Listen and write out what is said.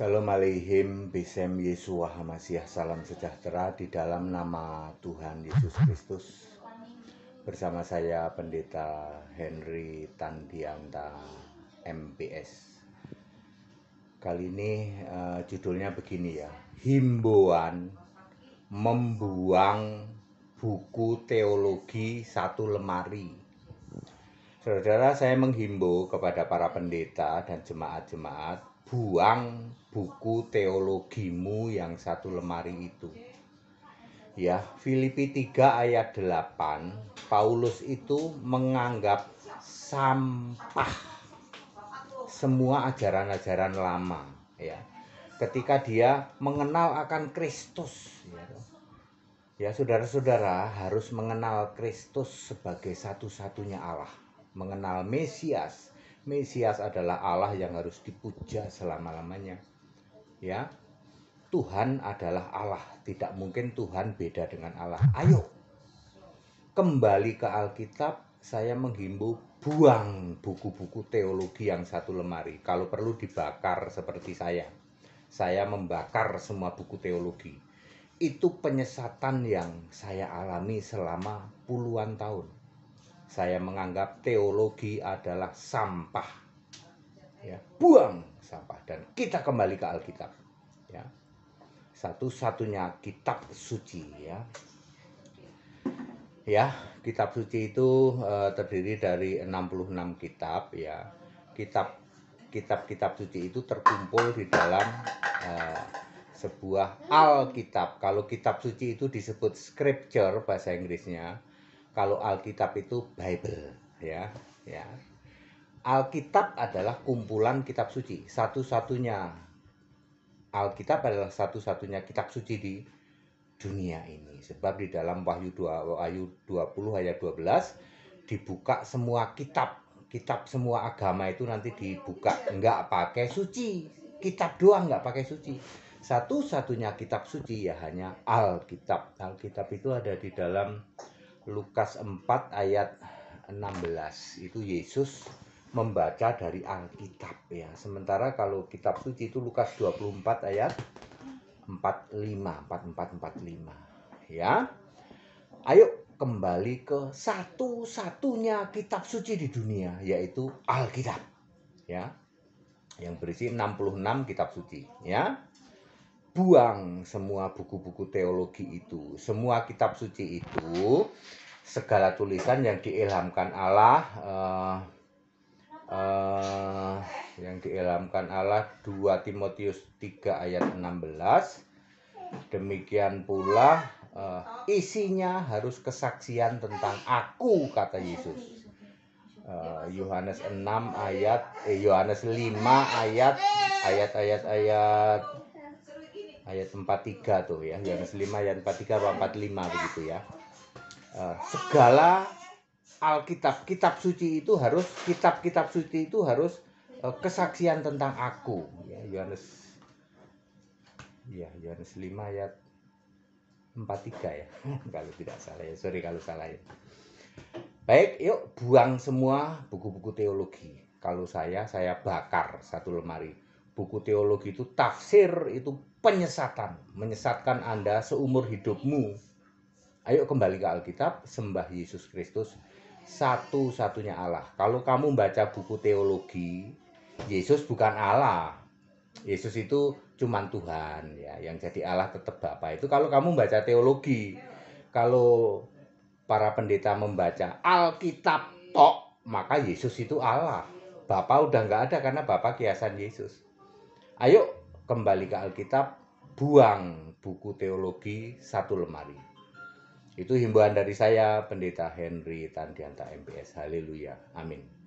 Shalom Aleihim, Bisem Yesua Hamasiah, salam sejahtera di dalam nama Tuhan Yesus Kristus. Bersama saya Pendeta Henry Tandianta MPS. Kali ini uh, judulnya begini ya, himbauan membuang buku teologi satu lemari. Saudara, saya menghimbau kepada para pendeta dan jemaat-jemaat buang buku teologimu yang satu lemari itu. Ya, Filipi 3 ayat 8, Paulus itu menganggap sampah semua ajaran-ajaran lama, ya. Ketika dia mengenal akan Kristus, ya. Ya, saudara-saudara harus mengenal Kristus sebagai satu-satunya Allah, mengenal Mesias, Mesias adalah Allah yang harus dipuja selama-lamanya. Ya. Tuhan adalah Allah, tidak mungkin Tuhan beda dengan Allah. Ayo. Kembali ke Alkitab, saya menghimbau buang buku-buku teologi yang satu lemari. Kalau perlu dibakar seperti saya. Saya membakar semua buku teologi. Itu penyesatan yang saya alami selama puluhan tahun saya menganggap teologi adalah sampah. Ya, buang sampah dan kita kembali ke Alkitab. Ya. Satu-satunya kitab suci ya. Ya, kitab suci itu uh, terdiri dari 66 kitab ya. Kitab kitab-kitab suci itu terkumpul di dalam uh, sebuah Alkitab. Kalau kitab suci itu disebut scripture bahasa Inggrisnya kalau Alkitab itu Bible ya ya. Alkitab adalah kumpulan kitab suci. Satu-satunya Alkitab adalah satu-satunya kitab suci di dunia ini. Sebab di dalam Wahyu 2 Wahyu 20 ayat 12 dibuka semua kitab. Kitab semua agama itu nanti dibuka. Enggak pakai suci. Kitab doang enggak pakai suci. Satu-satunya kitab suci ya hanya Alkitab. Alkitab itu ada di dalam Lukas 4 ayat 16 itu Yesus membaca dari Alkitab ya. Sementara kalau kitab suci itu Lukas 24 ayat 45 44 45 ya. Ayo kembali ke satu-satunya kitab suci di dunia yaitu Alkitab ya. Yang berisi 66 kitab suci ya buang semua buku-buku teologi itu, semua kitab suci itu, segala tulisan yang diilhamkan Allah, uh, uh, yang diilhamkan Allah 2 Timotius 3 ayat 16. Demikian pula uh, isinya harus kesaksian tentang aku kata Yesus. Yohanes uh, 6 ayat eh Yohanes 5 ayat ayat-ayat ayat ayat 43 tuh ya. Yohanes 5 ayat 43 atau 45 begitu ya. Uh, segala Alkitab kitab suci itu harus kitab-kitab suci itu harus uh, kesaksian tentang aku. Ya Yohanes ya Yohanes 5 ayat 43 ya. Kalau tidak salah ya. Sorry kalau salah ya. Baik yuk buang semua buku-buku teologi. Kalau saya saya bakar satu lemari buku teologi itu tafsir itu penyesatan, menyesatkan Anda seumur hidupmu. Ayo kembali ke Alkitab, sembah Yesus Kristus satu-satunya Allah. Kalau kamu baca buku teologi, Yesus bukan Allah. Yesus itu cuma Tuhan ya, yang jadi Allah tetap Bapa. Itu kalau kamu baca teologi. Kalau para pendeta membaca Alkitab tok, maka Yesus itu Allah. Bapak udah nggak ada karena Bapak kiasan Yesus. Ayo kembali ke Alkitab, buang buku teologi satu lemari. Itu himbauan dari saya, Pendeta Henry Tandianta MPS. Haleluya. Amin.